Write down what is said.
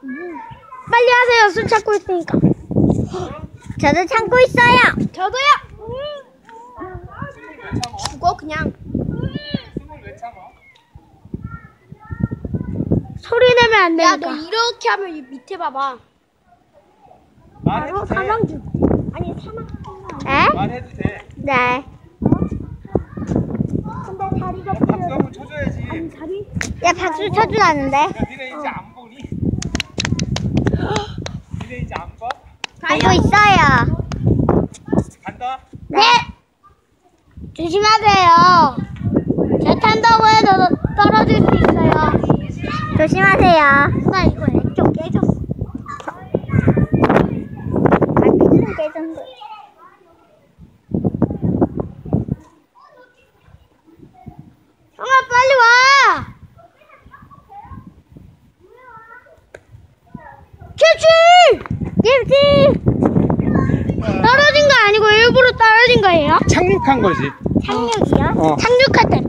빨리 하세요. 술 찾고 있으니까. 저도 참고 있어요. 저도요. 죽어 그냥. 소리 내면 안야 되니까. 너 이렇게 하면 이 밑에 봐봐. 말해도 돼. 아니 사망. 에? 말해도 돼. 네. 근데 다리가 너 박수 한번 쳐줘야지. 다리. 야, 박수 쳐주라는데. 야, 니네 이제 안보 니? 니네 이제 안 봐? 보고 있어요. 간다. 네. 조심하세요. 제 탄다고 해도 떨어질 수 있어요. 조심하세요. 나 이거 왼쪽 깨졌어. 아, 피는 깨졌는데. 형아, 빨리 와! 김치! 김치! 떨어진 거 아니고 일부러 떨어진 거예요? 착륙한 거지. 착륙이요? 어. 착륙할 때